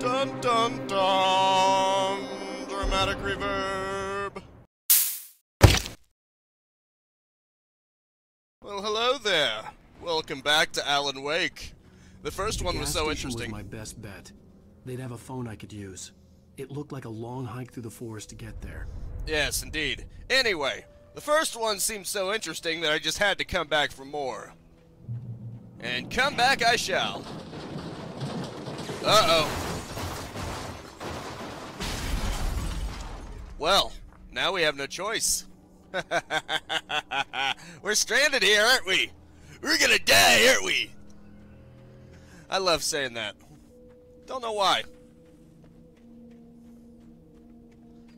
Dun dun dun! Dramatic reverb. Well, hello there. Welcome back to Alan Wake. The first one was Gas so interesting. Was my best bet. They'd have a phone I could use. It looked like a long hike through the forest to get there. Yes, indeed. Anyway, the first one seemed so interesting that I just had to come back for more. And come back I shall. Uh-oh. Well, now we have no choice. We're stranded here, aren't we? We're gonna die, aren't we? I love saying that. Don't know why.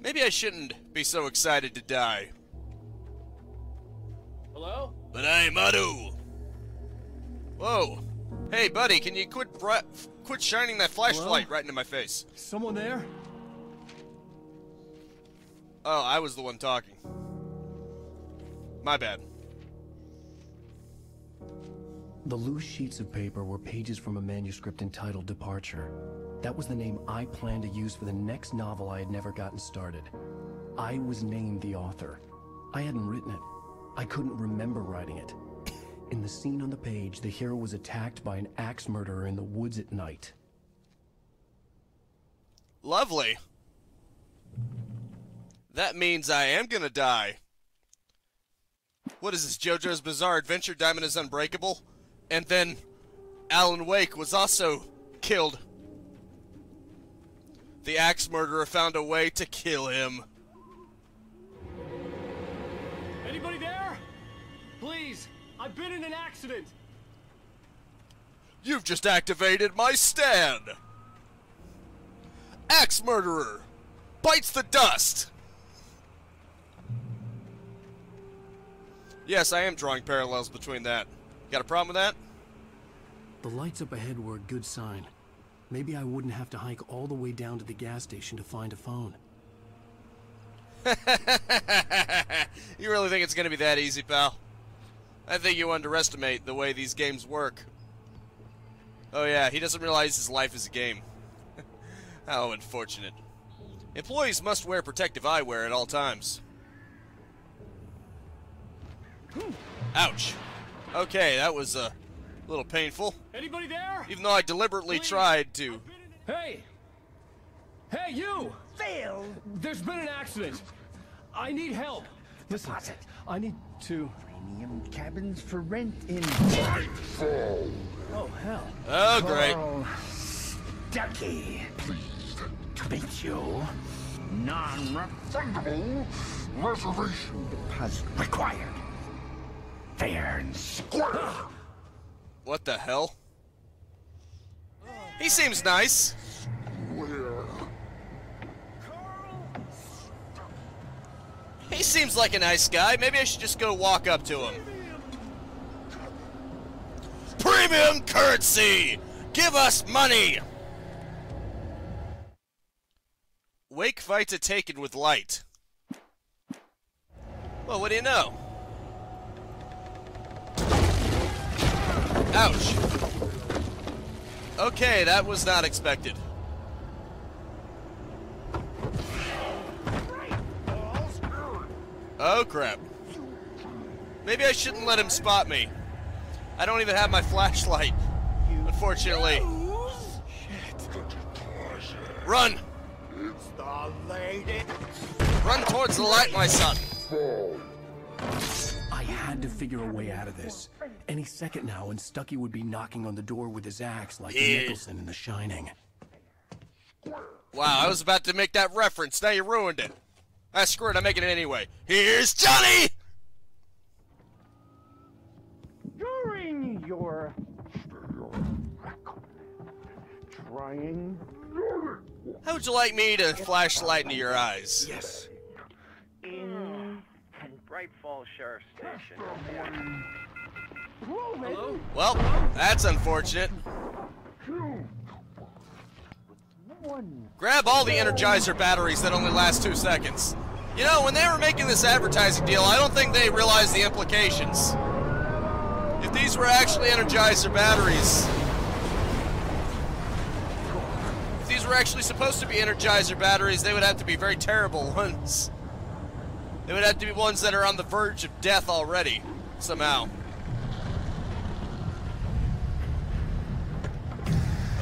Maybe I shouldn't be so excited to die. Hello? But I'm Adu. Whoa. Hey, buddy, can you quit quit shining that flashlight right into my face? Someone there? Oh, I was the one talking. My bad. The loose sheets of paper were pages from a manuscript entitled Departure. That was the name I planned to use for the next novel I had never gotten started. I was named the author. I hadn't written it. I couldn't remember writing it. In the scene on the page, the hero was attacked by an axe murderer in the woods at night. Lovely. That means I am gonna die. What is this, JoJo's Bizarre Adventure Diamond is Unbreakable? And then Alan Wake was also killed. The axe murderer found a way to kill him. Anybody there? Please, I've been in an accident. You've just activated my stand! Axe murderer! Bites the dust! Yes, I am drawing parallels between that. Got a problem with that? The lights up ahead were a good sign. Maybe I wouldn't have to hike all the way down to the gas station to find a phone. you really think it's gonna be that easy, pal? I think you underestimate the way these games work. Oh yeah, he doesn't realize his life is a game. How unfortunate. Employees must wear protective eyewear at all times. Ouch. Okay, that was uh, a little painful. Anybody there? Even though I deliberately Please. tried to. Hey! Hey, you! Phil! There's been an accident. I need help. Listen, I need to... Premium cabins for rent in Oh, hell. Oh, great. Carl Stucky. Pleased To meet you. Non-refundable reservation deposit required. Fair and square. What the hell? He seems nice. He seems like a nice guy. Maybe I should just go walk up to him. Premium currency! Give us money! Wake fights a taken with light. Well, what do you know? Ouch. Okay, that was not expected. Oh crap. Maybe I shouldn't let him spot me. I don't even have my flashlight. Unfortunately. Run! Run towards the light, my son. I had to figure a way out of this. Any second now, and Stucky would be knocking on the door with his axe like Yeah. Nicholson in The Shining. Wow, I was about to make that reference. Now you ruined it. Ah, screw it. I'm making it anyway. Here's Johnny! During your trying How would you like me to flashlight into your eyes? Yes. In Bright Falls Sheriff Station. Hello? Well, that's unfortunate. Grab all the Energizer batteries that only last two seconds. You know, when they were making this advertising deal, I don't think they realized the implications. If these were actually Energizer batteries, if these these were actually supposed to be Energizer batteries, they would have to be very terrible ones. They would have to be ones that are on the verge of death already, somehow.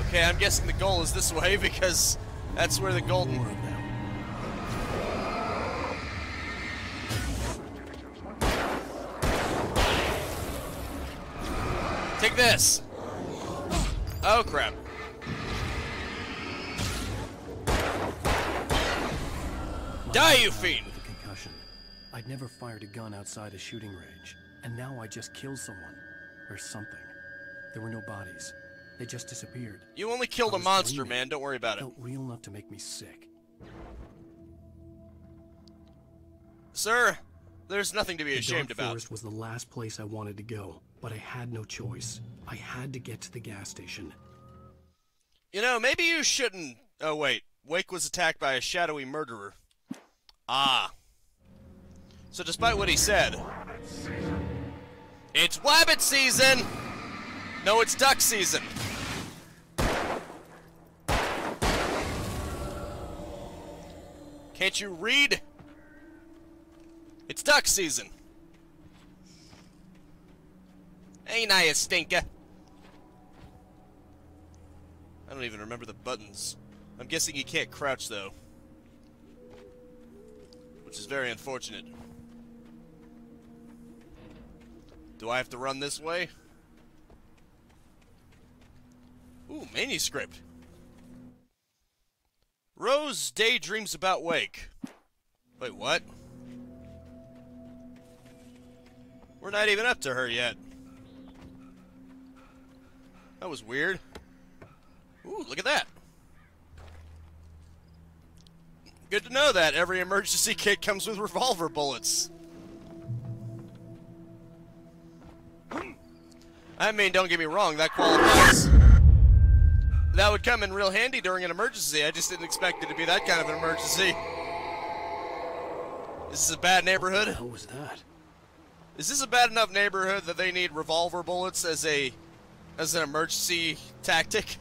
Okay, I'm guessing the goal is this way because that's where the golden... Take this! Oh, crap. Die, you fiend! Never fired a gun outside a shooting range, and now I just killed someone. Or something. There were no bodies. They just disappeared. You only killed a monster, man. Don't worry about it. Felt real enough to make me sick. Sir, there's nothing to be The ashamed about. forest was the last place I wanted to go, but I had no choice. I had to get to the gas station. You know, maybe you shouldn't. Oh, wait. Wake was attacked by a shadowy murderer. Ah. So, despite what he said, it's Wabbit season! No, it's duck season. Can't you read? It's duck season. Ain't I a stinker? I don't even remember the buttons. I'm guessing you can't crouch though. Which is very unfortunate. Do I have to run this way? Ooh, manuscript. Rose daydreams about Wake. Wait, what? We're not even up to her yet. That was weird. Ooh, look at that. Good to know that every emergency kit comes with revolver bullets. I mean, don't get me wrong, that qualifies. That would come in real handy during an emergency. I just didn't expect it to be that kind of an emergency. This is a bad neighborhood. What the was that? Is this a bad enough neighborhood that they need revolver bullets as a as an emergency tactic?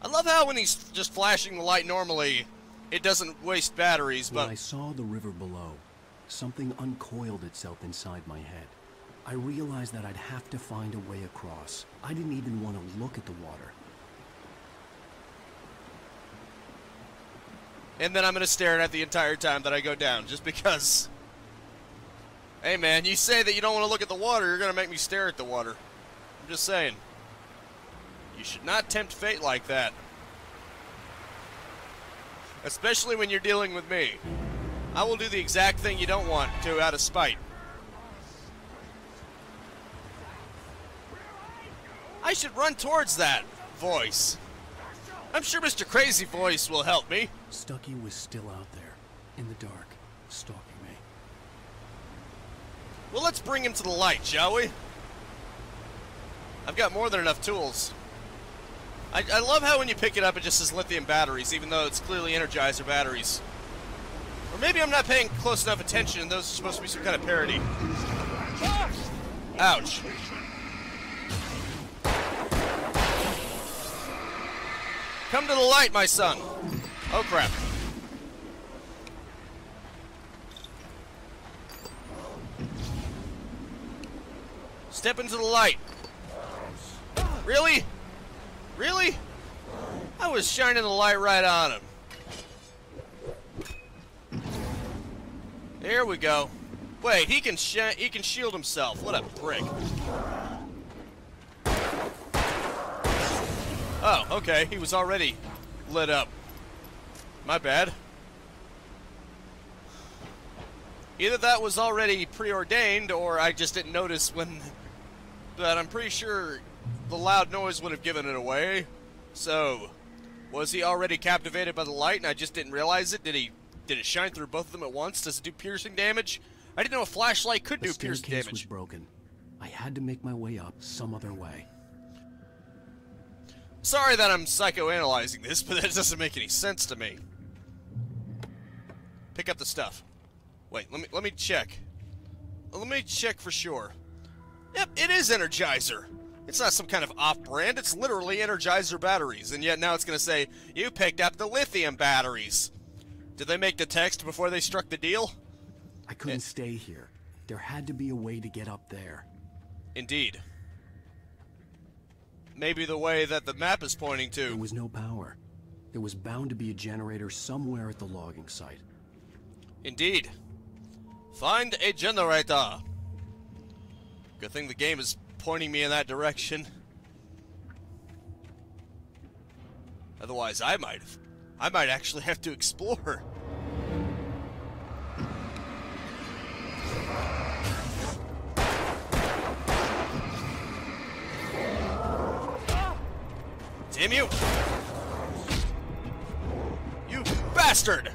I love how when he's just flashing the light normally, it doesn't waste batteries, When but I saw the river below, something uncoiled itself inside my head. I realized that I'd have to find a way across. I didn't even want to look at the water. and then I'm gonna stare at it the entire time that I go down, just because. Hey man, you say that you don't want to look at the water, you're gonna make me stare at the water. I'm just saying. You should not tempt fate like that. Especially when you're dealing with me. I will do the exact thing you don't want to out of spite. I should run towards that voice. I'm sure Mr. Crazy Voice will help me. Stucky was still out there, in the dark, stalking me. Well, let's bring him to the light, shall we? I've got more than enough tools. I, I love how when you pick it up, it just says lithium batteries, even though it's clearly Energizer batteries. Or maybe I'm not paying close enough attention and those are supposed to be some kind of parody. Ouch. Come to the light, my son. Oh, crap. Step into the light. Really? Really? I was shining the light right on him. There we go. Wait, he can he can shield himself. What a prick. Oh, okay. He was already lit up. My bad. Either that was already preordained, or I just didn't notice when. But I'm pretty sure the loud noise would have given it away. So, was he already captivated by the light and I just didn't realize it? Did he? Did it shine through both of them at once? Does it do piercing damage? I didn't know a flashlight could The do piercing staircase was damage. broken. I had to make my way up some other way. Sorry that I'm psychoanalyzing this, but that doesn't make any sense to me. Pick up the stuff. Wait, let me let me check. Let me check for sure. Yep, it is Energizer. It's not some kind of off-brand, it's literally Energizer batteries, and yet now it's going to say, you picked up the lithium batteries. Did they make the text before they struck the deal? I couldn't eh. stay here. There had to be a way to get up there. Indeed. Maybe the way that the map is pointing to. There was no power. There was bound to be a generator somewhere at the logging site. Indeed. Find a generator. Good thing the game is pointing me in that direction. Otherwise, I might have. I might actually have to explore. Damn you! You bastard!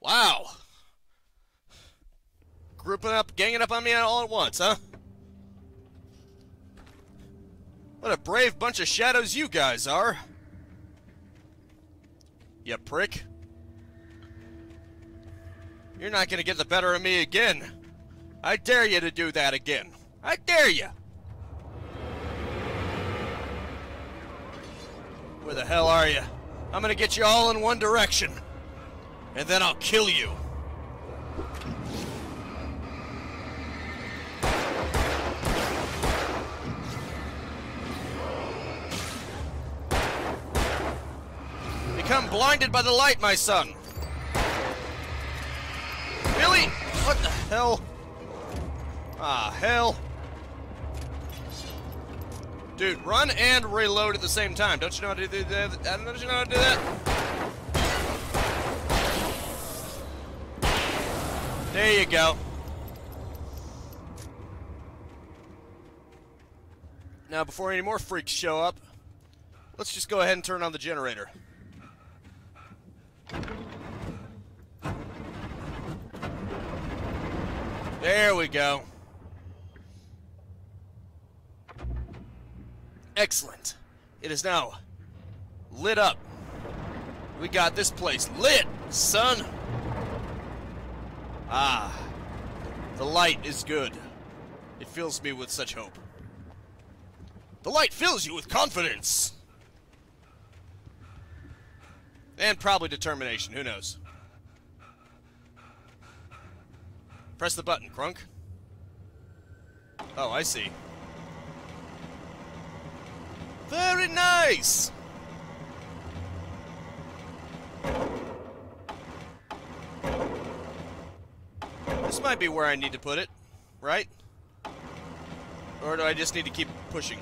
Wow. Grouping up, ganging up on me all at once, huh? What a brave bunch of shadows you guys are. You prick. You're not gonna get the better of me again. I dare you to do that again. I dare you. Where the hell are you? I'm gonna get you all in one direction. And then I'll kill you. Become blinded by the light, my son. Really? What the hell? Ah, hell. Dude, run and reload at the same time. Don't you know how to do that? Don't you know how to do that? There you go. Now, before any more freaks show up, let's just go ahead and turn on the generator. There we go. Excellent. It is now lit up. We got this place lit, son. Ah, the light is good. It fills me with such hope. The light fills you with confidence. And probably determination, who knows. Press the button, Kronk. Oh, I see. Very nice! This might be where I need to put it, right? Or do I just need to keep pushing?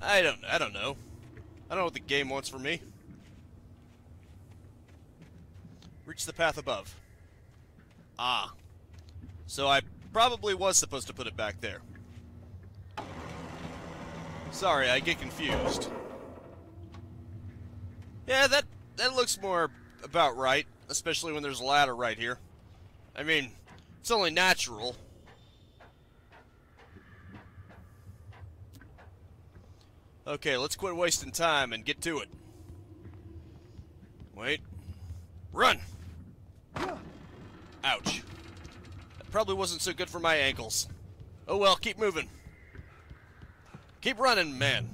I don't I don't know. I don't know what the game wants from me. Reach the path above. Ah. So I probably was supposed to put it back there. Sorry, I get confused. Yeah, that that looks more about right, especially when there's a ladder right here. I mean, it's only natural. Okay, let's quit wasting time and get to it. Wait. Run! Ouch. Probably wasn't so good for my ankles. Oh well, keep moving. Keep running, man.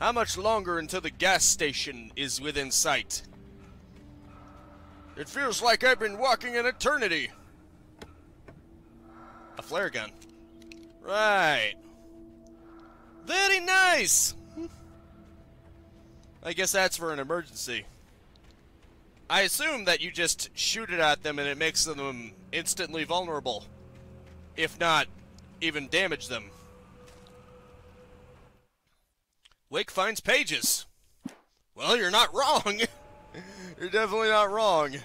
How much longer until the gas station is within sight? It feels like I've been walking an eternity. A flare gun. Right. Very nice. I guess that's for an emergency. I assume that you just shoot it at them and it makes them instantly vulnerable. If not, even damage them. Wake finds pages. Well, you're not wrong. you're definitely not wrong.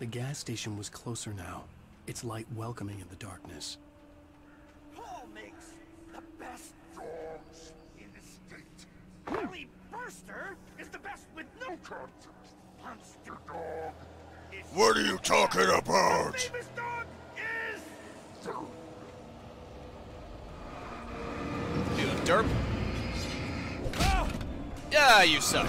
The gas station was closer now, its light welcoming in the darkness. Paul makes the best dogs in the state. Billy Burster what are you talking about? You derp. Yeah, you suck.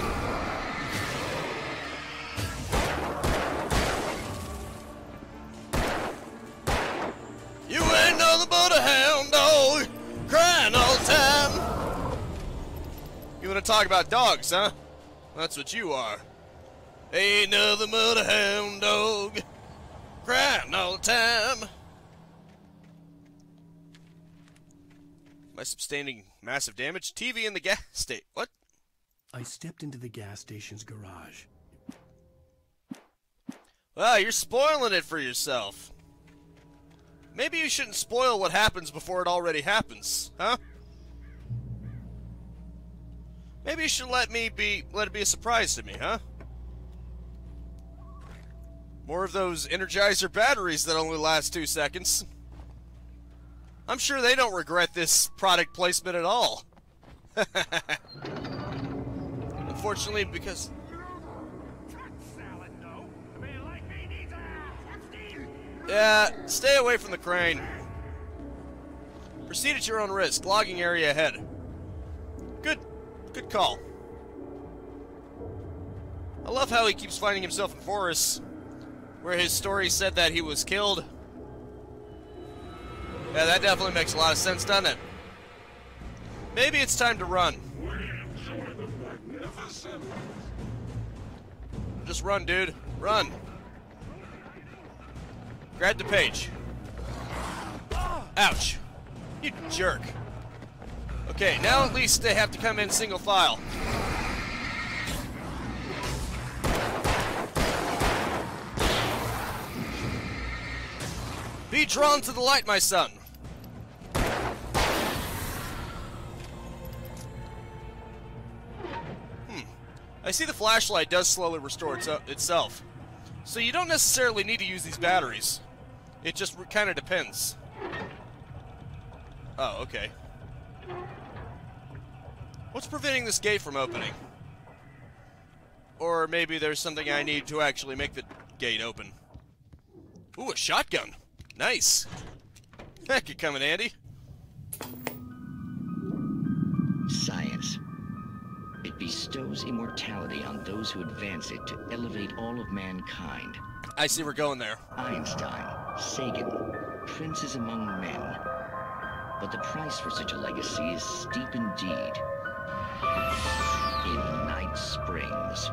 You ain't nothing but a hound dog, crying all the time. You wanna talk about dogs, huh? That's what you are. Ain't nothing but a hound dog crying all the time. Am I sustaining massive damage? TV in the gas station. What? I stepped into the gas station's garage. Well, you're spoiling it for yourself. Maybe you shouldn't spoil what happens before it already happens, huh? Maybe you should let me be let it be a surprise to me, huh? More of those Energizer batteries that only last two seconds. I'm sure they don't regret this product placement at all. Unfortunately, because. Yeah, stay away from the crane. Proceed at your own risk. Logging area ahead. Good, call. I love how he keeps finding himself in forests where his story said that he was killed. Yeah, that definitely makes a lot of sense, doesn't it? Maybe it's time to run. Just run, dude. Run. Grab the page. Ouch. You jerk. Okay, now at least they have to come in single file. Be drawn to the light, my son. Hmm. I see the flashlight does slowly restore its itself. So you don't necessarily need to use these batteries. It just kind of depends. Oh, okay. What's preventing this gate from opening? Or maybe there's something I need to actually make the gate open. Ooh, a shotgun. Nice. That could come in handy. Science. It bestows immortality on those who advance it to elevate all of mankind. I see we're going there. Einstein, Sagan, princes among men. But the price for such a legacy is steep indeed. In Springs.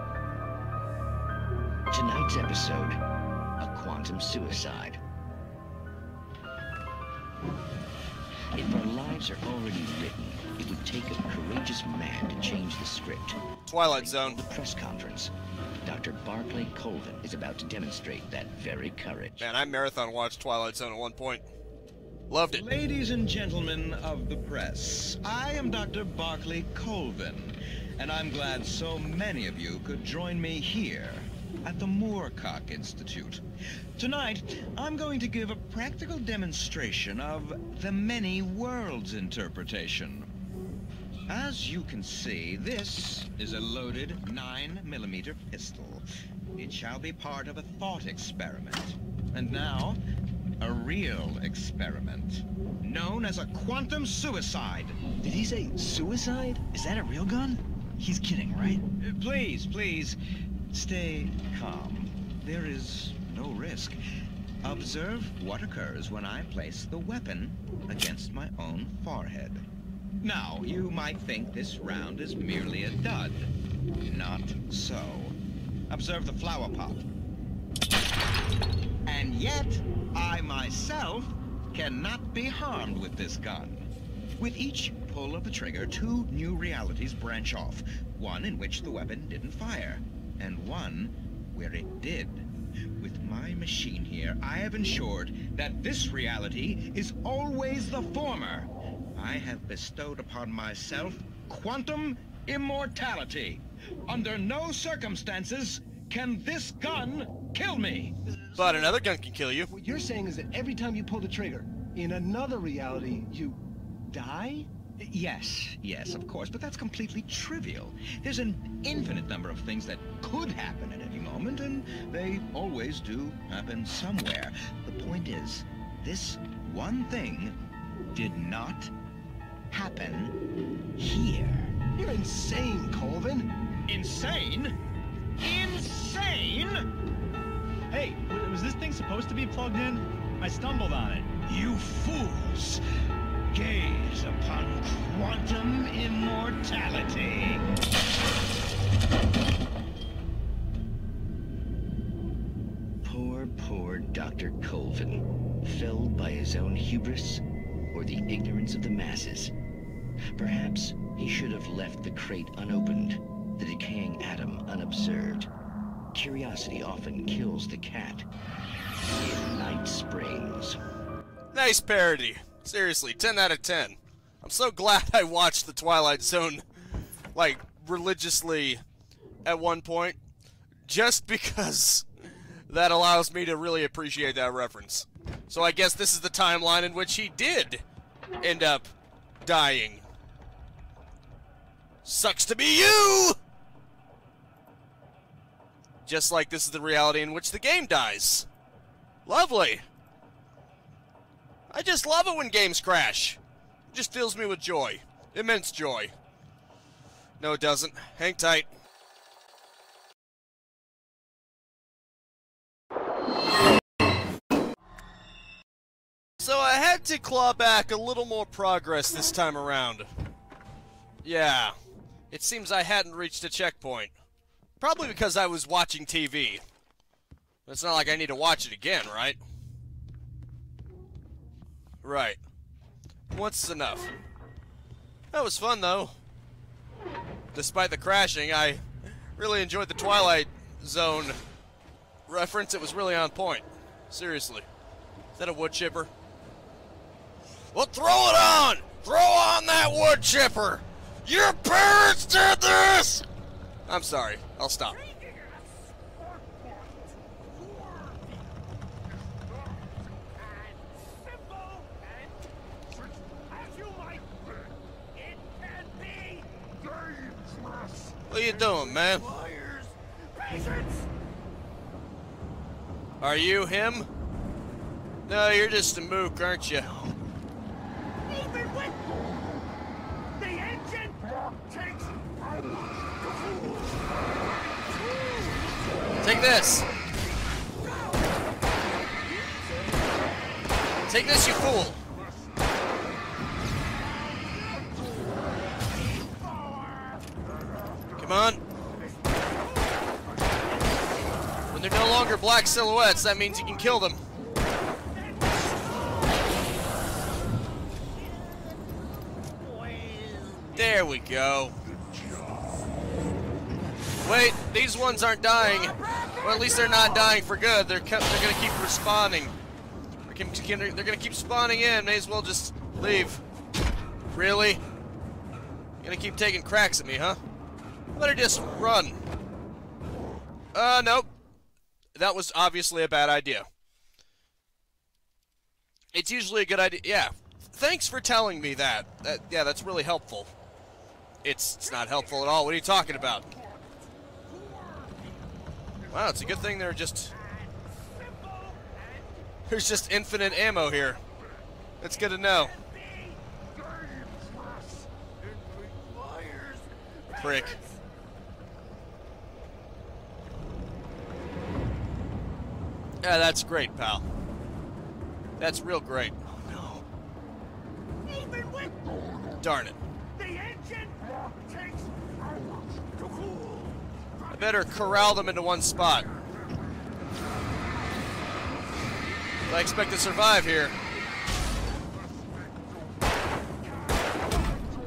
Tonight's episode, a quantum suicide. If our lives are already written, it would take a courageous man to change the script. Twilight Zone. The press conference. Dr. Barclay Colvin is about to demonstrate that very courage. Man, I marathon watched Twilight Zone at one point. Loved it. Ladies and gentlemen of the press, I am Dr. Barclay Colvin, and I'm glad so many of you could join me here at the Moorcock Institute. Tonight, I'm going to give a practical demonstration of the many worlds interpretation. As you can see, this is a loaded 9mm pistol. It shall be part of a thought experiment. And now, a real experiment, known as a quantum suicide. Did he say suicide? Is that a real gun? He's kidding, right? Uh, Please, please, stay calm. There is no risk. Observe what occurs when I place the weapon against my own forehead. Now, you might think this round is merely a dud. Not so. Observe the flower pot. And yet, I myself cannot be harmed with this gun. With each pull of the trigger, two new realities branch off. One in which the weapon didn't fire, and one where it did. With my machine here, I have ensured that this reality is always the former. I have bestowed upon myself quantum immortality. Under no circumstances can this gun kill me. But another gun can kill you. What you're saying is that every time you pull the trigger, in another reality, you die? Yes, yes, of course, but that's completely trivial. There's an infinite number of things that could happen at any moment, and they always do happen somewhere. The point is, this one thing did not happen here. You're insane, Colvin. Insane? Insane? Hey, was this thing supposed to be plugged in? I stumbled on it. You fools! Gaze upon quantum immortality. Poor, poor Dr. Colvin, felled by his own hubris or the ignorance of the masses. Perhaps he should have left the crate unopened, the decaying atom unobserved. Curiosity often kills the cat. In Night Springs. Nice parody. Seriously, 10 out of 10. I'm so glad I watched The Twilight Zone, like, religiously at one point, just because that allows me to really appreciate that reference. So I guess this is the timeline in which he did end up dying. Sucks to be you! Just like this is the reality in which the game dies. Lovely. I just love it when games crash. It just fills me with joy. Immense joy. No, it doesn't. Hang tight. So I had to claw back a little more progress this time around. Yeah. It seems I hadn't reached a checkpoint. Probably because I was watching TV. It's not like I need to watch it again, right? Right. Once is enough. That was fun, though. Despite the crashing, I really enjoyed the Twilight Zone reference. It was really on point. Seriously. Is that a wood chipper? Well, throw it on! Throw on that wood chipper! Your parents did this! I'm sorry. I'll stop. What are you doing, man? Are you him? No, you're just a mook, aren't you? Even with the engine takes Take this. Take this, you fool. Come on. When they're no longer black silhouettes, that means you can kill them. There we go. Wait, these ones aren't dying. Well, at least they're not dying for good. They're they're gonna keep respawning. They're gonna keep spawning in. May as well just leave. Really? You're gonna keep taking cracks at me, huh? Better just run. Uh, nope. That was obviously a bad idea. It's usually a good idea. Yeah. Thanks for telling me that. that yeah, that's really helpful. It's, it's not helpful at all. What are you talking about? Wow, it's a good thing there are just... There's just infinite ammo here. That's good to know. Prick. Yeah, that's great, pal. That's real great. Oh, even with. Darn it. the engine takes to cool. I better corral them into one spot. I expect to survive here.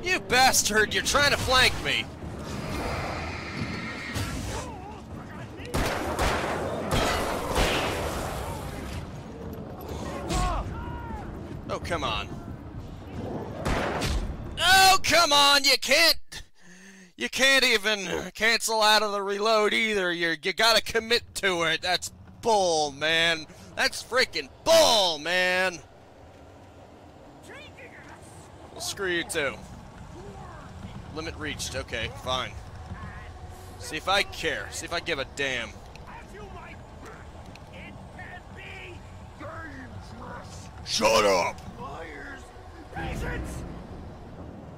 You bastard! You're trying to flank me! Come on! You can't... You can't even cancel out of the reload either. You're, you gotta commit to it. That's bull, man. That's freaking bull, man. Well, screw you too. Limit reached. Okay, fine. See if I care. See if I give a damn. Shut up!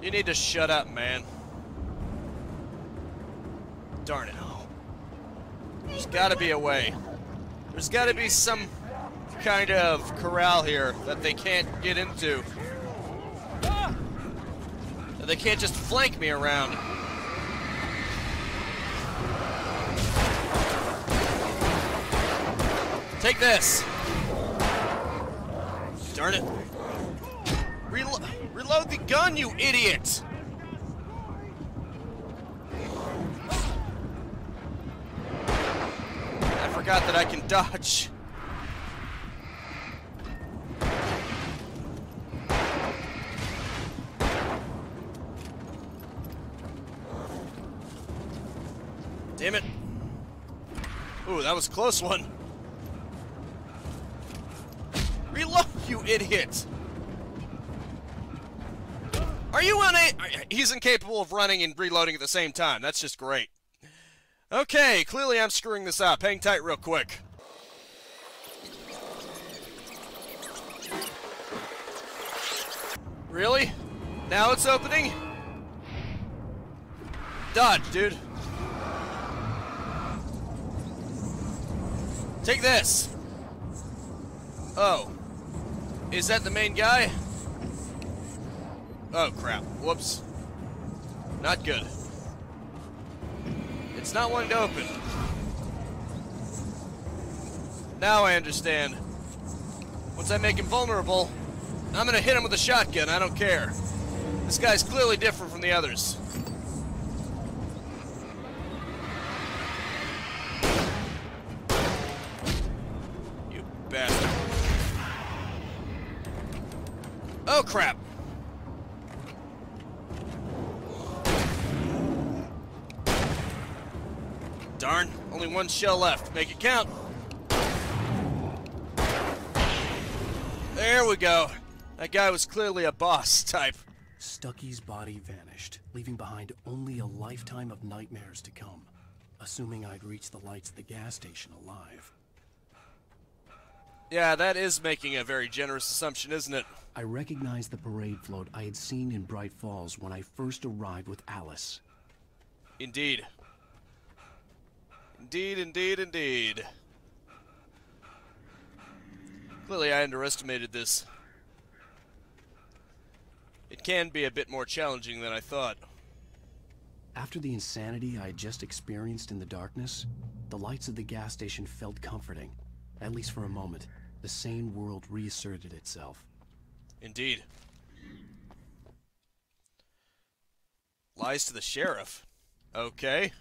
You need to shut up, man. Darn it. There's gotta be a way. There's gotta be some kind of corral here that they can't get into. They can't just flank me around. Take this. Darn it. Relo- reload the gun, you idiot! I forgot that I can dodge. Damn it. Ooh, that was close one. Reload, you idiot! Are you on? He's incapable of running and reloading at the same time. That's just great. Okay, clearly I'm screwing this up. Hang tight real quick. Really? Now it's opening? Dodge, dude. Take this. Oh. Is that the main guy? Oh, crap. Whoops. Not good. It's not wanting to open. Now I understand. Once I make him vulnerable, I'm gonna hit him with a shotgun, I don't care. This guy's clearly different from the others. One shell left. Make it count. There we go. That guy was clearly a boss type. Stucky's body vanished, leaving behind only a lifetime of nightmares to come, assuming I'd reach the lights of the gas station alive. Yeah, that is making a very generous assumption, isn't it? I recognized the parade float I had seen in Bright Falls when I first arrived with Alice. Indeed. Indeed, indeed, indeed. Clearly, I underestimated this. It can be a bit more challenging than I thought. After the insanity I had just experienced in the darkness, the lights of the gas station felt comforting, at least for a moment. The sane world reasserted itself. Indeed. Lies to the sheriff. Okay.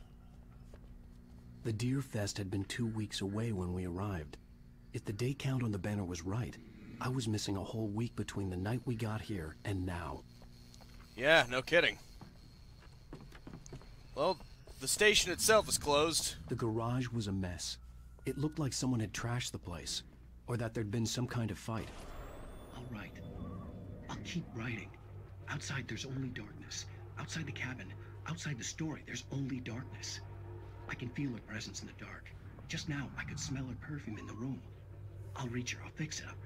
The Deer Fest had been two weeks away when we arrived. If the day count on the banner was right, I was missing a whole week between the night we got here and now. Yeah, no kidding. Well, the station itself is closed. The garage was a mess. It looked like someone had trashed the place, or that there'd been some kind of fight. All right. I'll keep writing. Outside, there's only darkness. Outside the cabin, outside the story, there's only darkness. I can feel her presence in the dark. Just now, I could smell her perfume in the room. I'll reach her. I'll fix it up.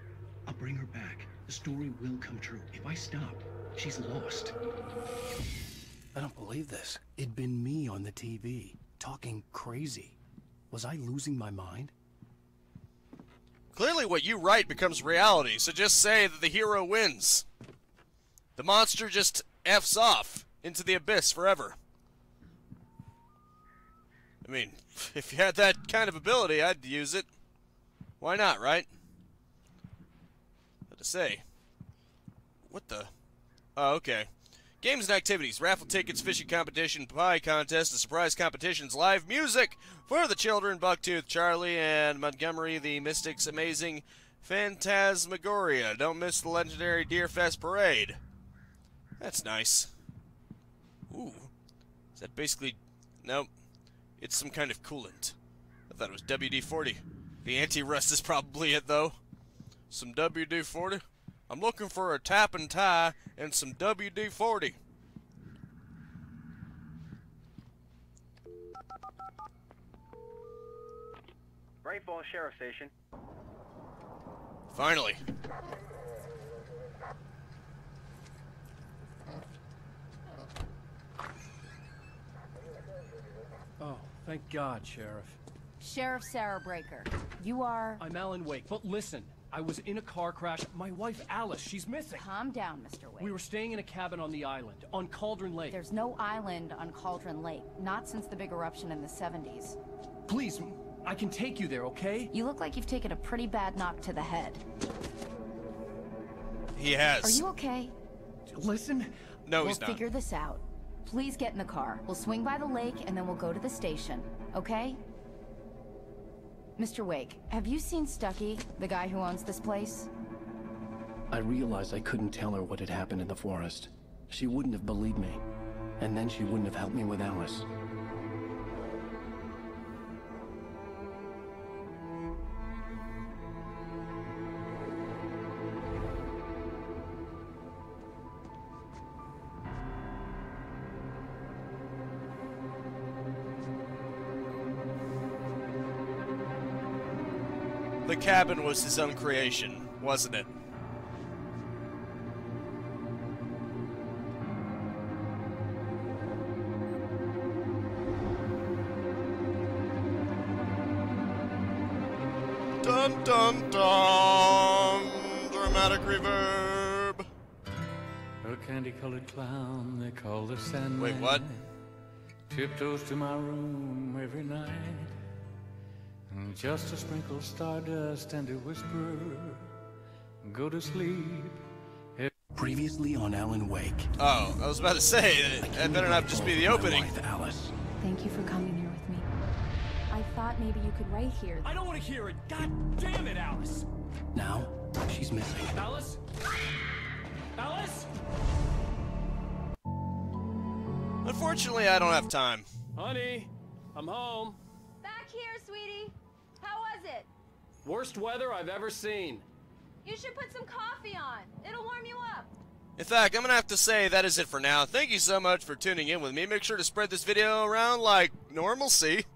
I'll bring her back. The story will come true. If I stop, she's lost. I don't believe this. It'd been me on the TV, talking crazy. Was I losing my mind? Clearly, what you write becomes reality, so just say that the hero wins. The monster just F's off into the abyss forever. I mean, if you had that kind of ability, I'd use it. Why not, right? What to say? What the? Oh, okay. Games and activities, raffle tickets, fishing competition, pie contest, and surprise competitions, live music for the children, Bucktooth, Charlie, and Montgomery the Mystics' amazing Phantasmagoria. Don't miss the legendary Deer Fest parade. That's nice. Ooh. Is that basically... Nope. It's some kind of coolant. I thought it was WD-40. The anti-rust is probably it, though. Some WD-40. I'm looking for a tap and tie and some WD-40. Bright Falls Sheriff Station. Finally. Oh, thank God, Sheriff. Sheriff Sarah Breaker, you are... I'm Alan Wake, but listen, I was in a car crash. My wife, Alice, she's missing. Calm down, Mr. Wake. We were staying in a cabin on the island, on Cauldron Lake. There's no island on Cauldron Lake. Not since the big eruption in the 70s. Please, I can take you there, okay? You look like you've taken a pretty bad knock to the head. He has. Are you okay? Listen. No, we'll he's not. figure this out. Please get in the car. We'll swing by the lake and then we'll go to the station. Okay? Mr. Wake, have you seen Stucky, the guy who owns this place? I realized I couldn't tell her what had happened in the forest. She wouldn't have believed me. And then she wouldn't have helped me with Alice. Cabin was his own creation, wasn't it? Dun dun dun! Dramatic reverb. A candy-colored clown they call the Sandman. Wait, what? Tiptoes to my room every night. And just to sprinkle stardust and to whisper, go to sleep. Previously on Alan Wake. Oh, I was about to say, that better not just be the opening. Alice. Thank you for coming here with me. I thought maybe you could write here. I don't want to hear it. God damn it, Alice. Now, she's missing. Alice? Alice? Unfortunately, I don't have time. Honey, I'm home. Worst weather I've ever seen. You should put some coffee on. It'll warm you up. In fact, I'm going to have to say that is it for now. Thank you so much for tuning in with me. Make sure to spread this video around like normalcy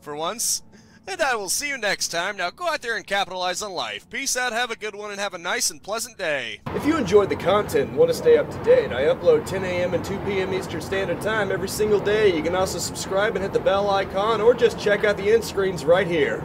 for once. And I will see you next time. Now go out there and capitalize on life. Peace out, have a good one, and have a nice and pleasant day. If you enjoyed the content and want to stay up to date, I upload 10 a.m. and 2 p.m. Eastern Standard Time every single day. You can also subscribe and hit the bell icon, or just check out the end screens right here.